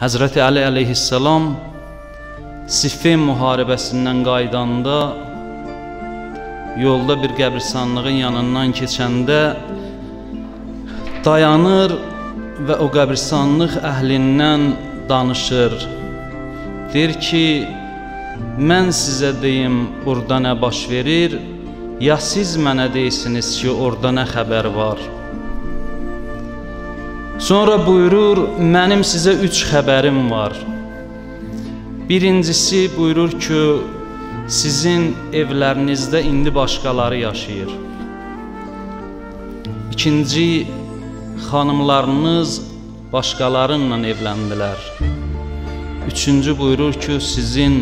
Həzrəti Əli əleyhissalam Siffin müharibəsindən qaydanda yolda bir qəbirstanlığın yanından keçəndə dayanır və o qəbirstanlıq əhlindən danışır. Deyir ki, mən sizə deyim, orada nə baş verir, ya siz mənə deyirsiniz ki, orada nə xəbər var? Sonra buyurur, mənim sizə üç xəbərim var. Birincisi buyurur ki, sizin evlərinizdə indi başqaları yaşayır. İkinci, xanımlarınız başqalarınla evləndilər. Üçüncü buyurur ki, sizin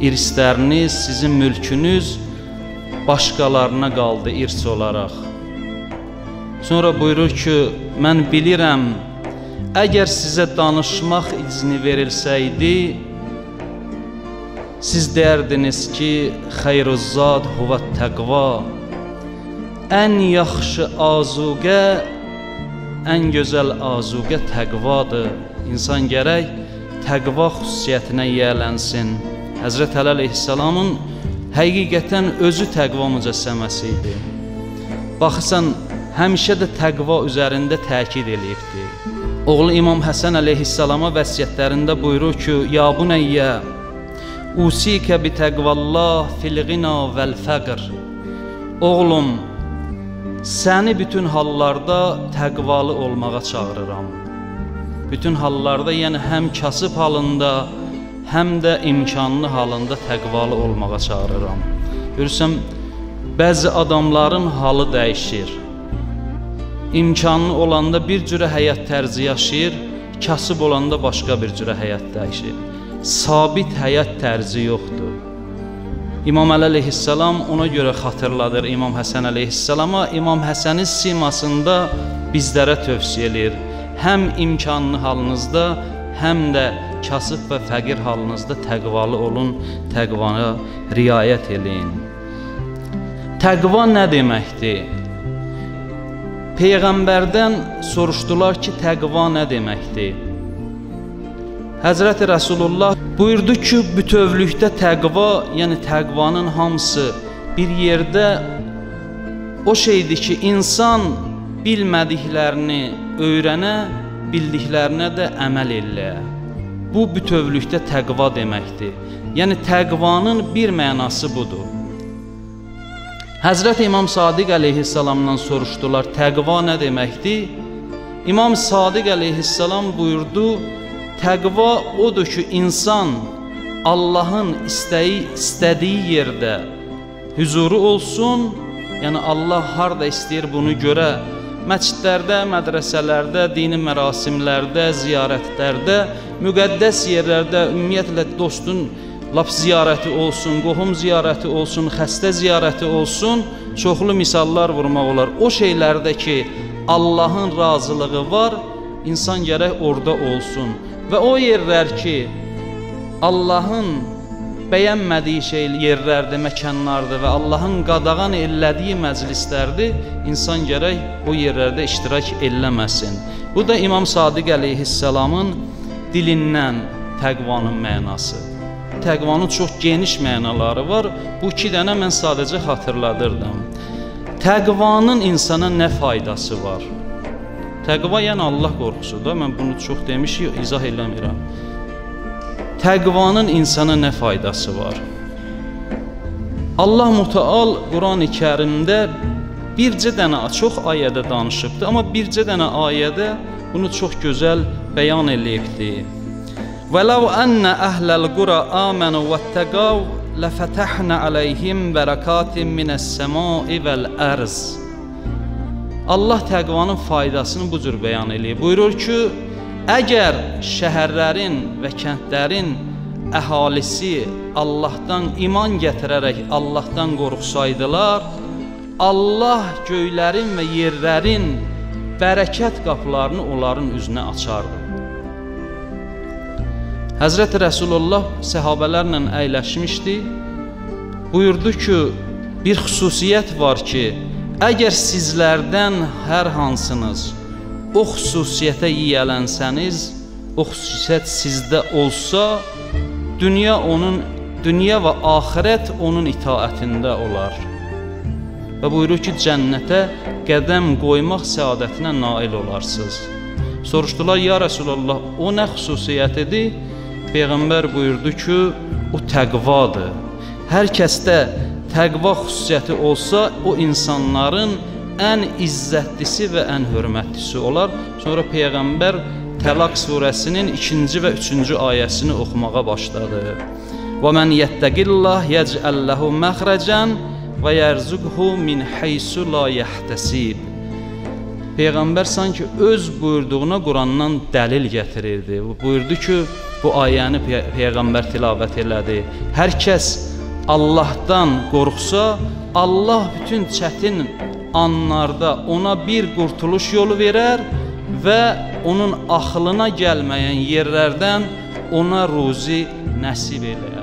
irsləriniz, sizin mülkünüz başqalarına qaldı irs olaraq. Sonra buyurur ki, mən bilirəm, əgər sizə danışmaq izni verilsəydi, siz deyərdiniz ki, xeyruzzad huvət təqva, ən yaxşı azuqə, ən gözəl azuqə təqvadır. İnsan gərək təqva xüsusiyyətinə yiyələnsin. Həzrət Əli əleyhissalamın həqiqətən özü təqva mücəssəməsi idi. Baxırsan, həmişə də təqva üzərində təkid eləyibdi. Oğlu İmam Həsən əleyhissalama vəsiyyətlərində buyurur ki: "Ya bunayya, usika bi təqvallah fil ghina vel faqr." Oğlum, səni bütün hallarda təqvalı olmağa çağırıram. Bütün hallarda, yəni həm kasıb halında, həm də imkanlı halında təqvalı olmağa çağırıram. Görürsən, bəzi adamların halı dəyişir imkanı olanda bir cürə həyat tərzi yaşayır, kasıb olanda başqa bir cürə həyat dəyişir. Sabit həyat tərzi yoxdur. İmam Əli əleyhissalam ona görə xatırladır İmam Həsən əleyhissalama. İmam Həsənin simasında bizlərə tövsiyə eləyir. Həm imkanlı halınızda, həm də kasıb və fəqir halınızda təqvalı olun, təqvana riayət eləyin. Təqva nə deməkdir? Peyğəmbərdən soruşdular ki, təqva nə deməkdir? Həzrəti Rəsulullah buyurdu ki, bütövlükdə təqva, yəni təqvanın hamısı bir yerdə o şeydir ki, insan bilmədiklərini öyrənə, bildiklərinə də əməl eləyə. Bu bütövlükdə təqva deməkdir. Yəni təqvanın bir mənası budur. Həzrət İmam Sadiq əleyhissalamdan soruşdular, təqva nə deməkdir? İmam Sadiq əleyhissalam buyurdu, təqva odur ki, insan Allahın istəyi, istədiyi yerdə huzuru olsun, yəni Allah harda istəyir bunu görə, məscidlərdə, mədrəsələrdə, dini mərasimlərdə, ziyarətlərdə, müqəddəs yerlərdə ümumiyyətlə dostun lap ziyarəti olsun, qohum ziyarəti olsun, xəstə ziyarəti olsun, çoxlu misallar vurmaq olar. O şeylərdə ki, Allahın razılığı var, insan gərək orada olsun. Və o yerlər ki, Allahın bəyənmədiyi şey yerlərdir, məkanlardır və Allahın qadağan elədiyi məclislərdir, insan gərək o yerlərdə iştirak eləməsin. Bu da İmam Sadiq əleyhissalamın dilindən təqvanın mənası təqvanın çox geniş mənaları var. Bu iki dənə mən sadəcə xatırladırdım. Təqvanın insana nə faydası var? Təqva yəni Allah qorxusudur. Mən bunu çox demişik, izah eləmirəm. Təqvanın insana nə faydası var? Allah Mütəal Qurani-Kərimdə bircə dənə çox ayədə danışıbdı, amma bircə dənə ayədə bunu çox gözəl bəyan eləyibdi. وَلَوْ أَنَّ أَهْلَ الْقُرَى آمَنُوا وَاتَّقَوْا لَفَتَحْنَا عَلَيْهِمْ بَرَكَاتٍ مِنَ السَّمَاءِ وَالْأَرْضِ Allah təqvanın faydasını bu cür bəyan eləyir. Buyurur ki, əgər şəhərlərin və kəndlərin əhalisi Allahdan iman gətirərək Allahdan qorxsaydılar, Allah göylərin və yerlərin bərəkət qapılarını onların üzünə açardı. Həzrət Rəsulullah səhabələrlə əyləşmişdi. Buyurdu ki, bir xüsusiyyət var ki, əgər sizlərdən hər hansınız o xüsusiyyətə yiyələnsəniz, o xüsusiyyət sizdə olsa, dünya onun dünya və axirət onun itaətində olar. Və buyurur ki, cənnətə qədəm qoymaq səadətinə nail olarsınız. Soruşdular: "Ya Rasulullah, o nə xüsusiyyətidir?" Peyğəmbər buyurdu ki, o təqvadır. Hər kəsdə təqva xüsusiyyəti olsa, o insanların ən izzətlisi və ən hörmətlisi olar. Sonra peyğəmbər Təlaq surəsinin 2-ci və 3-cü ayəsini oxumağa başladı. Və men yettaqillah yec'al lehu məxrəcan və yerzuqhu min haysu la yahtasib. Peyğəmbər sanki öz buyurduğuna Qurandan dəlil gətirirdi. Buyurdu ki, bu ayəni Pey Peyğəmbər tilavət elədi. Hər kəs Allahdan qorxsa, Allah bütün çətin anlarda ona bir qurtuluş yolu verər və onun axılına gəlməyən yerlərdən ona ruzi nəsib eləyər.